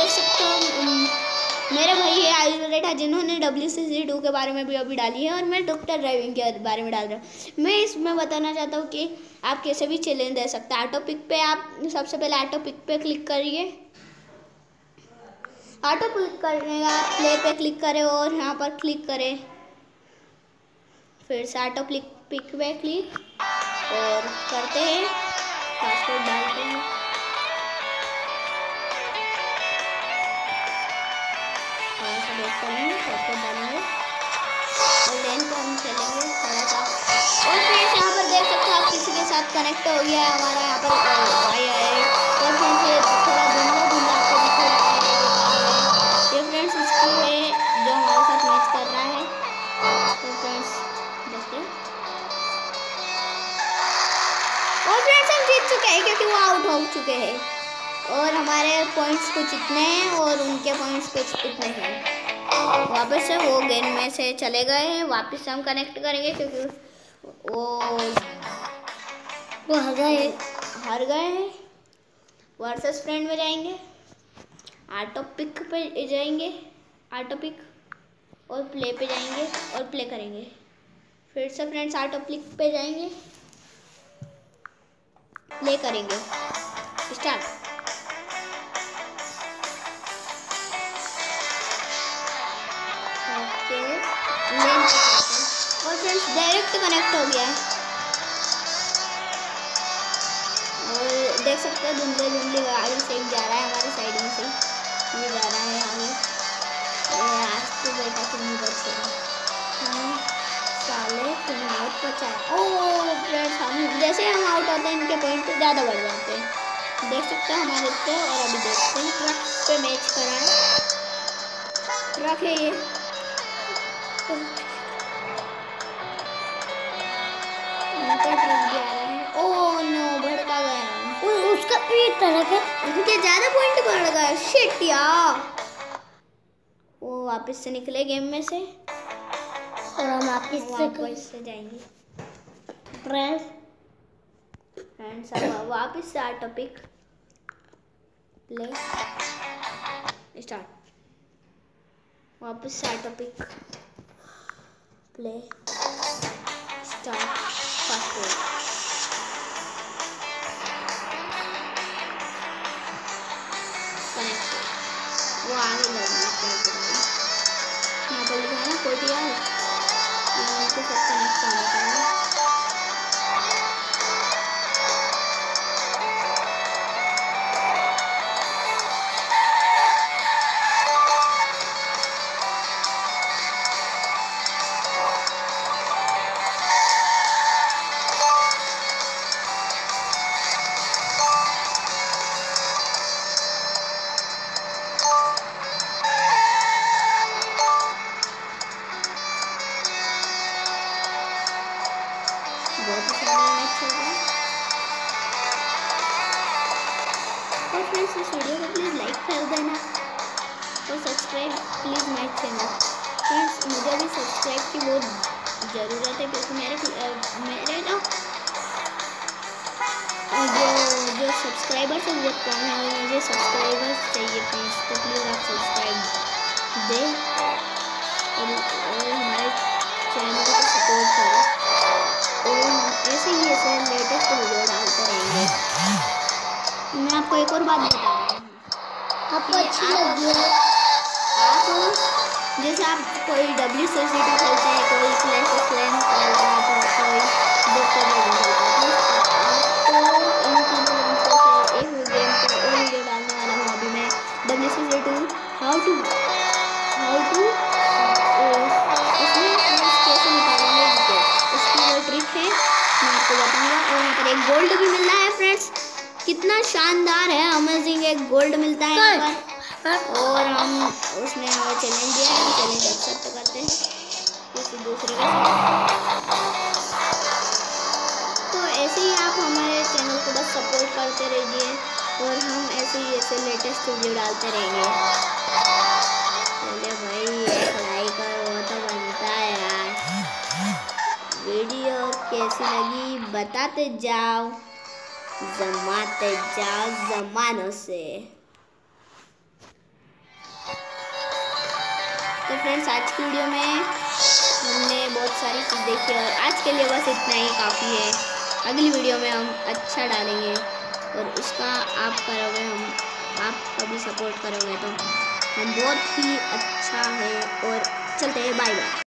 देख सकते हो मेरे भाई है आयुष मरेठा जिन्होंने डब्ल्यू सी सी टू के बारे में भी अभी डाली है और मैं डॉक्टर ड्राइविंग के बारे में डाल रहा हूँ। मैं इसमें बताना चाहता हूँ कि आप कैसे भी चैलेंज दे सकते हैं। ऑटो पिक पे आप सबसे पहले ऑटो पिक पे क्लिक करिए। ऑटो क्लिक करने का प्ले पे क्लिक करें और यहाँ पर क्लिक करें। फिर से ऑटो क्लिक पिक पे क्लिक और करते हैं। पासवर्ड डालते हैं। हैं आप किसी के साथ कनेक्ट हो गया है, हमारा यहाँ पर आए और फ्रेंड्स ये थोड़ा धुंधला धुंधला आपको दिख रहा है। ये फ्रेंड्स है जो हमारे साथ मैच कर रहा है। तो फ्रेंड्स देखते और फ्रेंड्स हम जीत चुके हैं, क्योंकि वो आउट हो चुके हैं। और हमारे पॉइंट्स कुछ इतने हैं, और उनके पॉइंट्स कुछ इतने हैं। वापस से वो गेम में से चले गए हैं। वापस हम कनेक्ट करेंगे क्योंकि वो वो आ गए हार गए हैं। वर्सेस फ्रेंड में जाएँगे। ऑटो पिक पे जाएँगे। ऑटो पिक और प्ले पे जाएँगे और प्ले करेंगे। फिर से फ्रेंड्स ऑटो पिक पे जाएँगे। प्ले करेंगे। स्टार्ट फ्रेंड्स डायरेक्ट कनेक्ट हो गया है। और देख सकते हो धुंधले धुंधली गाड़ी से जा रहा है हमारे साइड में से। ये जा रहा है आगे आज तो बेटा तुम इधर हाँ, साले तुम बहुत बचा ओ फ्रेंड्स हम जैसे हम आउट होते हैं इनके पॉइंट ज़्यादा बढ़ जाते हैं। देख सकते हो हमारे पे और अभी देखते हैं। ट्रक पे मैच करा है। ट्रक है ये। का उनके ज़्यादा पॉइंट बढ़ गए शिट यार। वो वापस से निकले गेम में से। और हम वापिस से वापस से जाएँगे। प्रेस फ्रेंड्स अब वापस से टॉपिक प्ले स्टार्ट वापस से टॉपिक प्ले स्टार्ट फास्ट वो आगे लगी। यहाँ पर लिखा है ना वीडियो को प्लीज़ लाइक कर देना। और subscribe please my channel friends मुझे भी सब्सक्राइब की बहुत ज़रूरत है क्योंकि मेरे मेरे जो जो जो सब्सक्राइबर्स हैं बहुत कम है और मुझे सब्सक्राइबर्स चाहिए प्लीज़ तो प्लीज़ आप सब्सक्राइब दें। और, हमारे चैनल को सपोर्ट करें। और ऐसे ही ऐसे लेटेस्ट वीडियो डालते रहेंगे। मैं आपको एक और बात बता रहा हूँ आपको अच्छी लगी है। आप जैसे आप कोई डब्ल्यू सी सी टी खेलते हैं, कोई क्लैश क्लैंस खेलता है तो कोई डॉक्टर खेलता है तो इन तीनों से एक गेम और वीडियो डालने वाला हूँ अभी मैं W C two how to how to उसमें कैसे निकालेंगे उसकी वो ट्रिक है, मैं आपको बताऊँगा। और यहाँ पर एक गोल्ड भी मिलना है। कितना शानदार है। अमेजिंग एक गोल्ड मिलता है यहाँ पर। और हम उसने हमें चैलेंज दिया है। चैलेंज एक्सेप्ट करते हैं। किसी दूसरे के तो ऐसे ही आप हमारे चैनल को बस सपोर्ट करते रहिए और हम ऐसे ही ऐसे लेटेस्ट वीडियो डालते रहेंगे चलिए भाई एक लाइक और वो तो बनता है यार। वीडियो कैसी लगी बताते जाओ। जाओ जमानों से। तो फ्रेंड्स आज की वीडियो में हमने बहुत सारी चीज़ देखी और आज के लिए बस इतना ही, काफ़ी है। अगली वीडियो में हम अच्छा डालेंगे और उसका आप करोगे, हम, आप कभी सपोर्ट करोगे तो हम बहुत ही अच्छा है और चलते हैं बाय बाय